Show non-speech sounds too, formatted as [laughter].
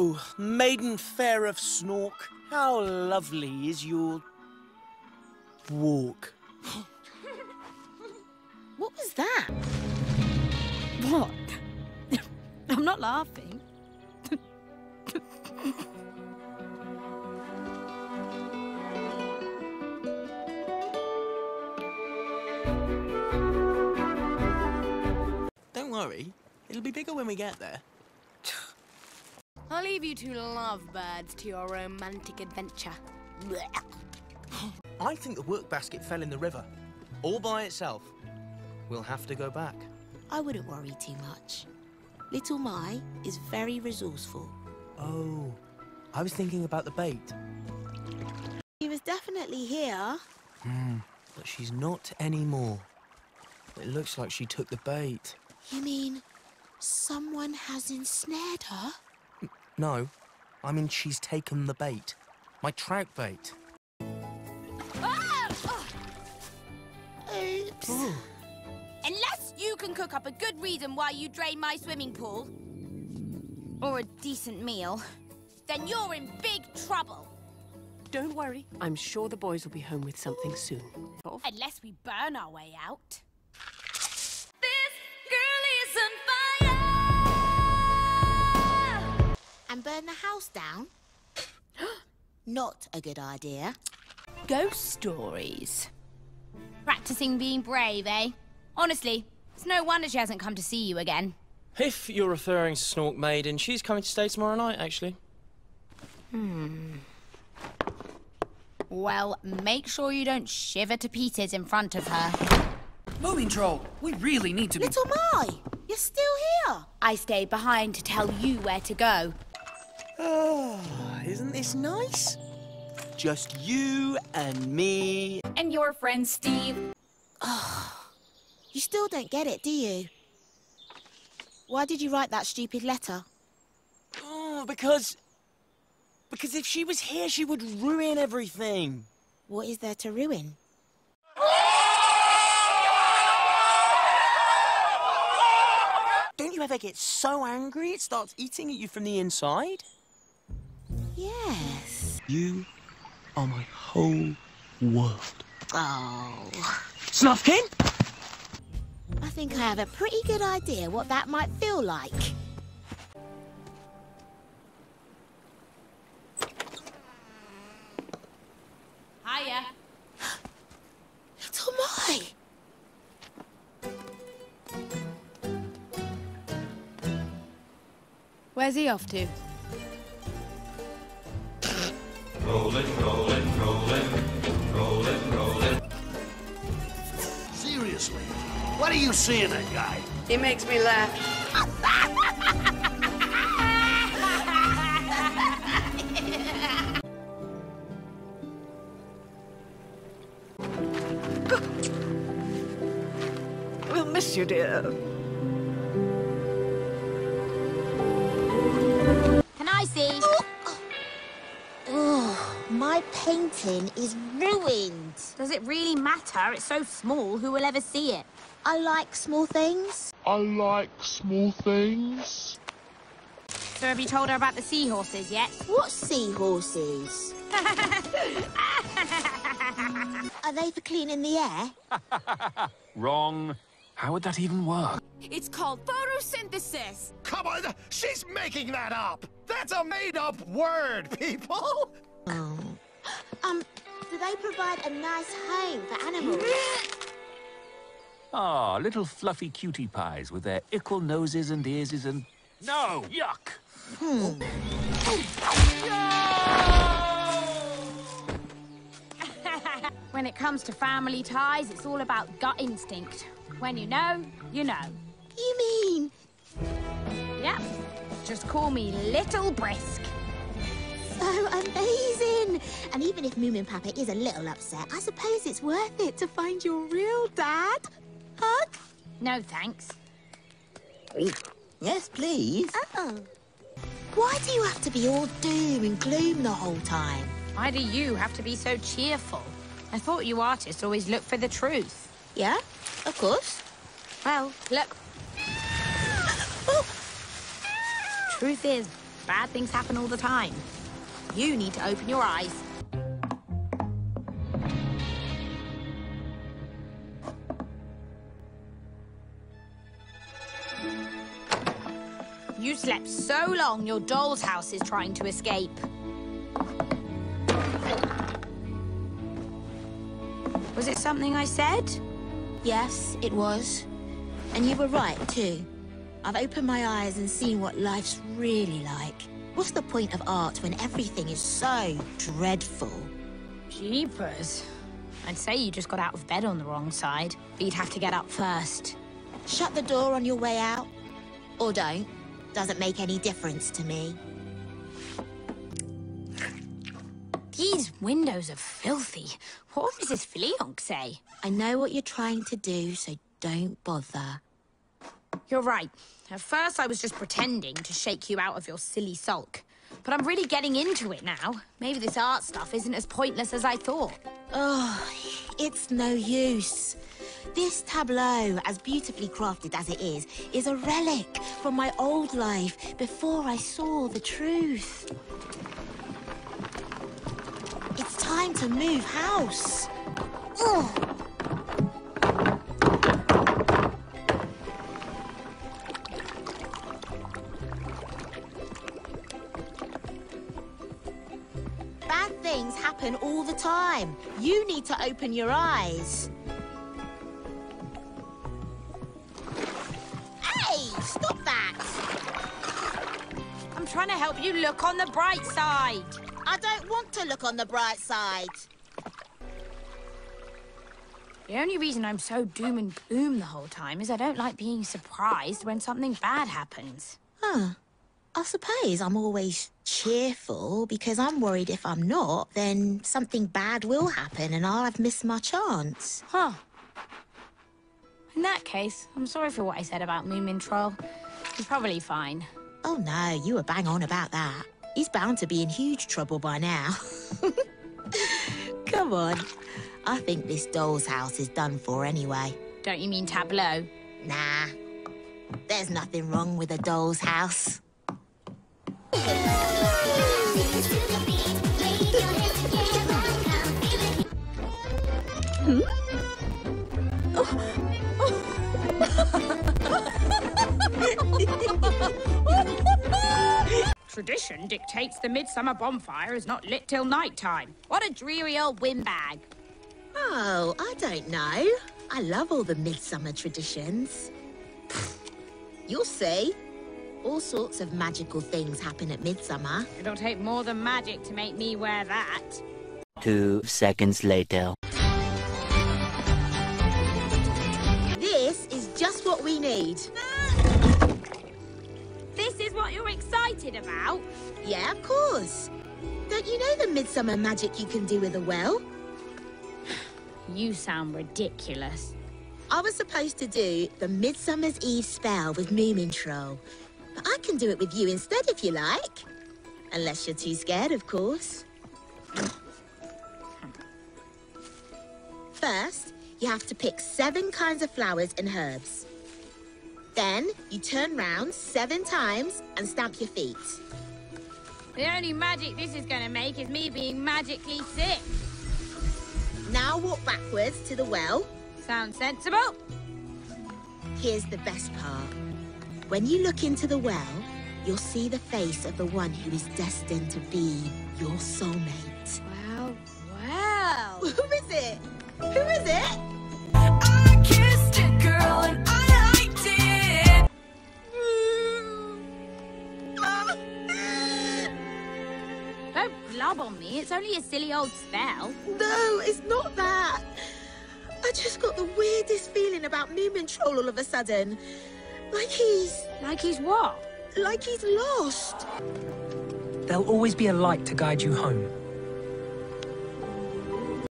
Oh, maiden fair of Snork, how lovely is your walk. [gasps] What was that? What? [laughs] I'm not laughing. Don't worry, it'll be bigger when we get there. I'll leave you two lovebirds to your romantic adventure. I think the work basket fell in the river, all by itself. We'll have to go back. I wouldn't worry too much. Little My is very resourceful. Oh, I was thinking about the bait. She was definitely here. Hmm, but she's not anymore. It looks like she took the bait. You mean someone has ensnared her? No, I mean she's taken the bait. My trout bait. Oops. Unless you can cook up a good reason why you drain my swimming pool, or a decent meal, then you're in big trouble. Don't worry. I'm sure the boys will be home with something soon. Unless we burn our way out. Burn the house down? [gasps] Not a good idea. Ghost stories. Practicing being brave, eh? Honestly, it's no wonder she hasn't come to see you again. If you're referring to Snork Maiden, she's coming to stay tomorrow night, actually. Hmm. Well, make sure you don't shiver to pieces in front of her. Moomin Troll, we really need to be... Little My, you're still here. I stayed behind to tell you where to go. Oh, isn't this nice? Just you and me. And your friend Steve. Oh, You still don't get it, do you? Why did you write that stupid letter? Oh, because. Because if she was here, she would ruin everything. What is there to ruin? Don't you ever get so angry it starts eating at you from the inside? Yes. You are my whole world. Oh. Snufkin? I think I have a pretty good idea what that might feel like. Hiya. Little My! Where's he off to? Seriously, what are you seeing that guy? He makes me laugh. We'll miss you, dear. Painting is ruined. Does it really matter? It's so small, who will ever see it? I like small things. I like small things. So have you told her about the seahorses yet? What seahorses? [laughs] Are they for cleaning the air? [laughs] Wrong. How would that even work? It's called photosynthesis. Come on, she's making that up. That's a made-up word, people. Oh. Um, do they provide a nice home for animals? [laughs] Ah, little fluffy cutie pies with their ickle noses and earses and... No! Yuck! [laughs] When it comes to family ties, it's all about gut instinct. When you know, you know. you mean Yep. Just call me Little Brisk. So amazing? And even if Moomin Papa is a little upset, I suppose it's worth it to find your real dad. Hug? No thanks. Yes, please. Oh. Why do you have to be all doom and gloom the whole time? Why do you have to be so cheerful? I thought you artists always look for the truth. Yeah, of course. Well, look. [gasps] Oh, Truth is, Bad things happen all the time. You need to open your eyes. You slept so long, your doll's house is trying to escape. Was it something I said? Yes, it was. And you were right, too. I've opened my eyes and seen what life's really like. What's the point of art when everything is so dreadful? Jeepers. I'd say you just got out of bed on the wrong side, but you'd have to get up first. Shut the door on your way out. Or don't. Doesn't make any difference to me. These windows are filthy. What would Mrs. Fillyjonk say? I know what you're trying to do, so don't bother. You're right. At first, I was just pretending to shake you out of your silly sulk. But I'm really getting into it now. Maybe this art stuff isn't as pointless as I thought. Oh, it's no use. This tableau, as beautifully crafted as it is, is a relic from my old life before I saw the truth. It's time to move house. Ugh. Time. You need to open your eyes. Hey, stop that! I'm trying to help you look on the bright side. I don't want to look on the bright side. The only reason I'm so doom and gloom the whole time is I don't like being surprised when something bad happens. Huh. I suppose I'm always cheerful because I'm worried if I'm not, then something bad will happen and I'll have missed my chance. Huh. In that case, I'm sorry for what I said about Moomin Troll. He's probably fine. Oh no, you were bang on about that. He's bound to be in huge trouble by now. [laughs] Come on. I think this doll's house is done for anyway. Don't you mean tableau? Nah. There's nothing wrong with a doll's house. Tradition dictates the midsummer bonfire is not lit till night time. What a dreary old windbag. Oh, I don't know. I love all the midsummer traditions. You'll see. All sorts of magical things happen at midsummer. It'll take more than magic to make me wear that. Two seconds later. This is just what we need. This is what you're excited about? Yeah, of course. Don't you know the midsummer magic you can do with a well? [sighs] You sound ridiculous. I was supposed to do the Midsummer's Eve spell with Moomin Troll. But I can do it with you instead if you like. Unless you're too scared, of course. [sighs] First, you have to pick seven kinds of flowers and herbs. Then, you turn round seven times and stamp your feet. The only magic this is going to make is me being magically sick. Now walk backwards to the well. Sounds sensible? Here's the best part. When you look into the well, you'll see the face of the one who is destined to be your soulmate. Well, well. [laughs] Who is it? Who is it? On me. It's only a silly old spell. No, it's not that. I just got the weirdest feeling about Moomin Troll all of a sudden. Like he's... Like he's what? like he's lost. There'll always be a light to guide you home.